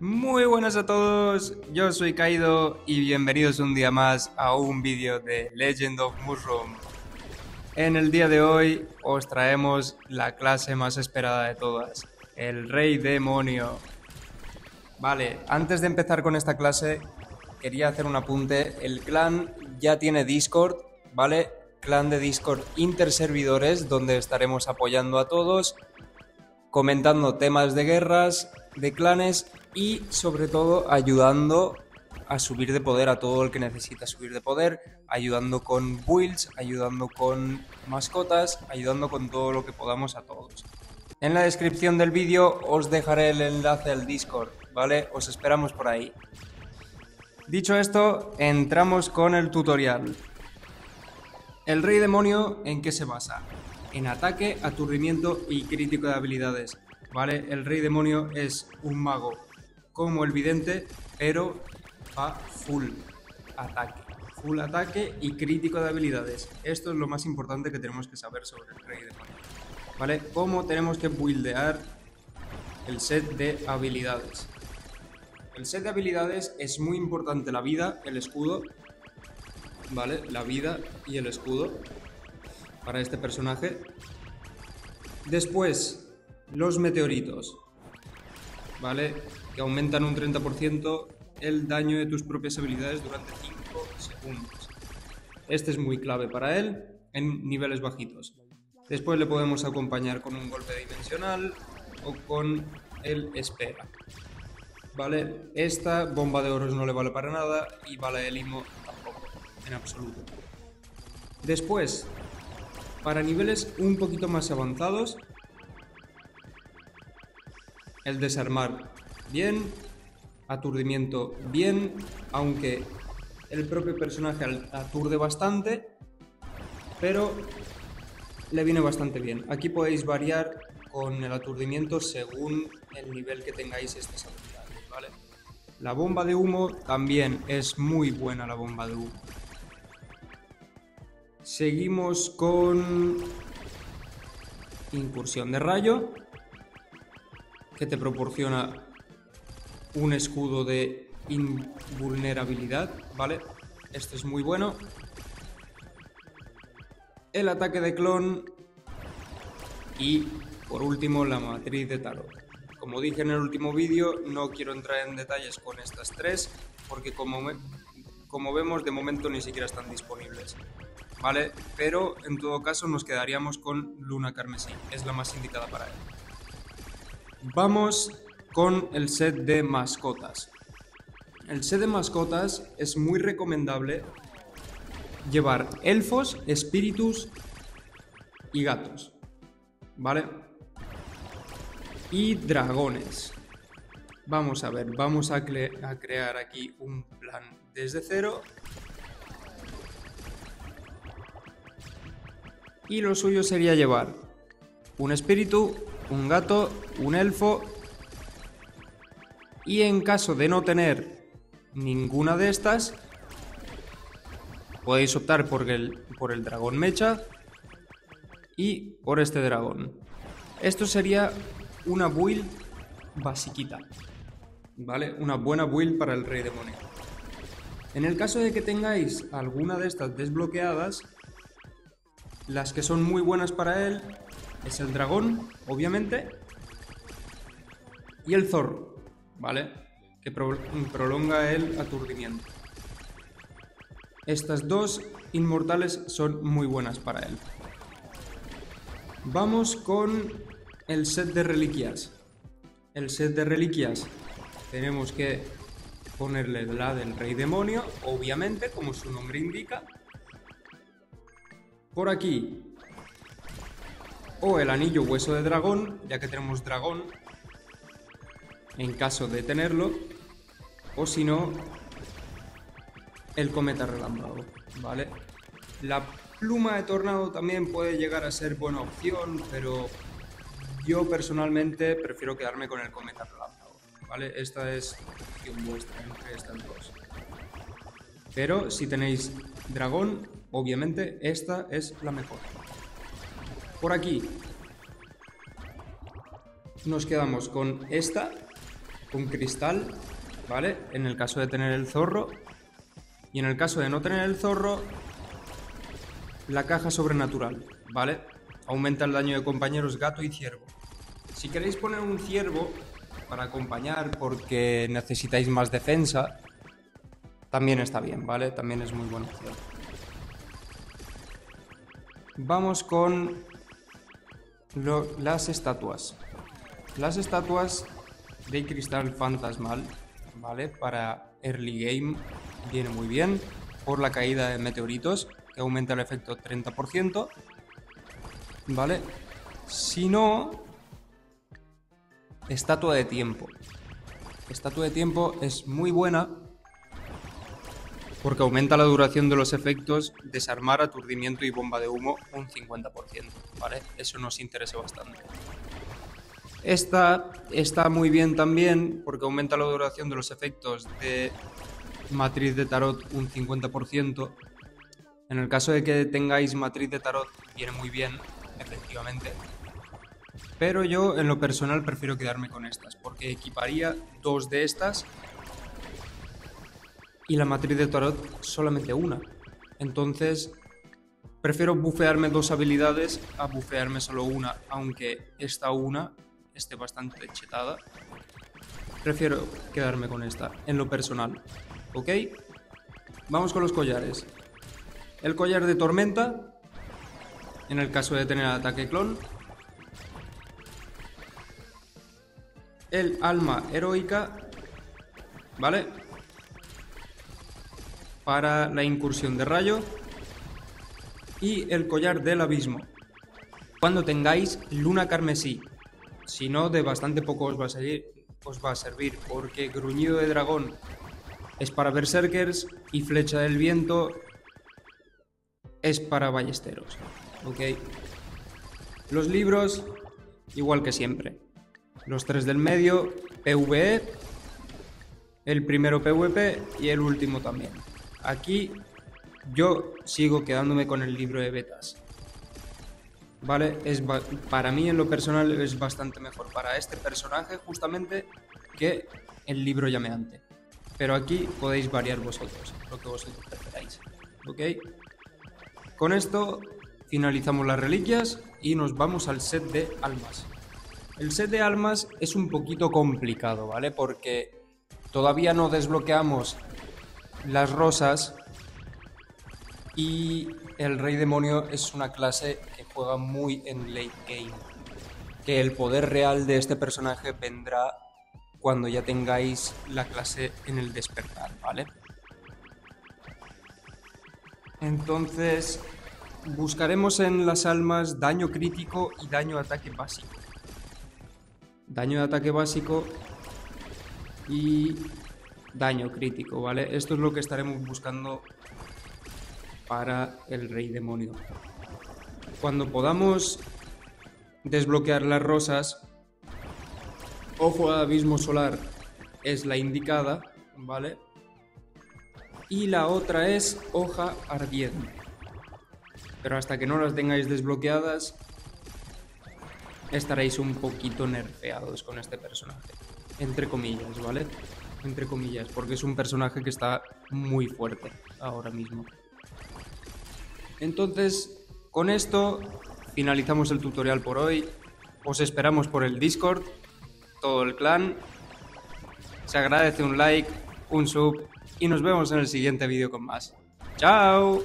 Muy buenas a todos, yo soy Kaido y bienvenidos un día más a un vídeo de Legend of Mushroom. En el día de hoy os traemos la clase más esperada de todas, el Rey Demonio. Vale, antes de empezar con esta clase quería hacer un apunte, el clan ya tiene Discord, ¿vale? Clan de Discord interservidores donde estaremos apoyando a todos, comentando temas de guerras, de clanes y sobre todo ayudando a subir de poder a todo el que necesita subir de poder, ayudando con builds, ayudando con mascotas, ayudando con todo lo que podamos a todos. En la descripción del vídeo os dejaré el enlace al Discord, ¿vale? Os esperamos por ahí. Dicho esto, entramos con el tutorial. El rey demonio, ¿en qué se basa? En ataque, aturdimiento y crítico de habilidades. ¿Vale? El rey demonio es un mago como el vidente, pero a full ataque. Full ataque y crítico de habilidades. Esto es lo más importante que tenemos que saber sobre el rey demonio. ¿Vale? ¿Cómo tenemos que buildear el set de habilidades? El set de habilidades es muy importante la vida, el escudo, ¿vale? La vida y el escudo para este personaje. Después, los meteoritos, ¿vale? Que aumentan un 30% el daño de tus propias habilidades durante 5 segundos. Este es muy clave para él en niveles bajitos. Después le podemos acompañar con un golpe dimensional o con el espera. ¿vale? Esta bomba de oros no le vale para nada y bala de limo tampoco, en absoluto. Después, para niveles un poquito más avanzados, el desarmar bien, aturdimiento bien, aunque el propio personaje aturde bastante, pero le viene bastante bien. Aquí podéis variar con el aturdimiento según el nivel que tengáis estas la bomba de humo también es muy buena la bomba de humo. Seguimos con incursión de rayo, que te proporciona un escudo de invulnerabilidad, ¿vale? Este es muy bueno. El ataque de clon y, por último, la matriz de tarot. Como dije en el último vídeo, no quiero entrar en detalles con estas tres, porque como, como vemos de momento ni siquiera están disponibles. ¿Vale? Pero en todo caso nos quedaríamos con Luna Carmesí, es la más indicada para él. Vamos con el set de mascotas. El set de mascotas es muy recomendable llevar elfos, espíritus y gatos. ¿Vale? y dragones. Vamos a ver, vamos a, crear aquí un plan desde cero. Y lo suyo sería llevar un espíritu, un gato, un elfo. Y en caso de no tener ninguna de estas, podéis optar por el, por el dragón mecha y por este dragón. Esto sería una build basiquita, ¿vale? Una buena build para el rey demonio. En el caso de que tengáis alguna de estas desbloqueadas, las que son muy buenas para él es el dragón, obviamente, y el zorro, ¿vale? Que prolonga el aturdimiento. Estas dos inmortales son muy buenas para él. Vamos con el set de reliquias. El set de reliquias tenemos que ponerle la del rey demonio, obviamente, como su nombre indica. Por aquí, o el anillo hueso de dragón, ya que tenemos dragón, en caso de tenerlo, o si no, el cometa relámpago, ¿vale? La pluma de tornado también puede llegar a ser buena opción, pero yo personalmente prefiero quedarme con el cometa relámpago, ¿vale? Esta es opción vuestra entre estas dos. Pero si tenéis dragón, obviamente esta es la mejor. Por aquí nos quedamos con esta, un cristal, ¿vale? En el caso de tener el zorro. Y en el caso de no tener el zorro, la caja sobrenatural, ¿vale? Aumenta el daño de compañeros gato y ciervo. Si queréis poner un ciervo para acompañar porque necesitáis más defensa, también está bien, ¿vale? También es muy buena opción. Vamos con las estatuas. Las estatuas de cristal fantasmal, ¿vale? Para early game viene muy bien por la caída de meteoritos, que aumenta el efecto 30%, ¿vale? Si no, estatua de tiempo. Estatua de tiempo es muy buena porque aumenta la duración de los efectos, desarmar, aturdimiento y bomba de humo un 50%, ¿vale? Eso nos interesa bastante. Esta está muy bien también porque aumenta la duración de los efectos de matriz de tarot un 50%. En el caso de que tengáis matriz de tarot, viene muy bien, efectivamente. Pero yo en lo personal prefiero quedarme con estas, porque equiparía dos de estas y la matriz de tarot solamente una. Entonces, prefiero bufearme dos habilidades a bufearme solo una, aunque esta una esté bastante chetada. Prefiero quedarme con esta, en lo personal. ¿Ok? Vamos con los collares. El collar de tormenta, en el caso de tener ataque clon. El alma heroica, ¿vale? Para la incursión de rayo. Y el collar del abismo. Cuando tengáis luna carmesí, si no, de bastante poco os va a, seguir, os va a servir, porque Gruñido de Dragón es para Berserkers y Flecha del Viento es para ballesteros. ¿Ok? Los libros, igual que siempre. Los tres del medio, PvE, el primero PvP y el último también. Aquí yo sigo quedándome con el libro de betas. ¿vale? Es para mí en lo personal es bastante mejor para este personaje justamente que el libro llameante. Pero aquí podéis variar vosotros, lo que vosotros preferáis, ¿ok? Con esto finalizamos las reliquias y nos vamos al set de almas. El set de almas es un poquito complicado, ¿vale? Porque todavía no desbloqueamos las rosas y el rey demonio es una clase juega muy en late game. Que el poder real de este personaje vendrá cuando ya tengáis la clase en el despertar, ¿vale? Entonces, buscaremos en las almas daño crítico y daño de ataque básico. Daño de ataque básico y daño crítico, ¿vale? Esto es lo que estaremos buscando para el rey demonio. Cuando podamos desbloquear las rosas, ojo al abismo solar es la indicada, ¿vale? Y la otra es hoja ardiente. Pero hasta que no las tengáis desbloqueadas, estaréis un poquito nerfeados con este personaje. Entre comillas, ¿vale? Entre comillas, porque es un personaje que está muy fuerte ahora mismo. Entonces, con esto finalizamos el tutorial por hoy. Os esperamos por el Discord, todo el clan. Se agradece un like, un sub y nos vemos en el siguiente vídeo con más. ¡Chao!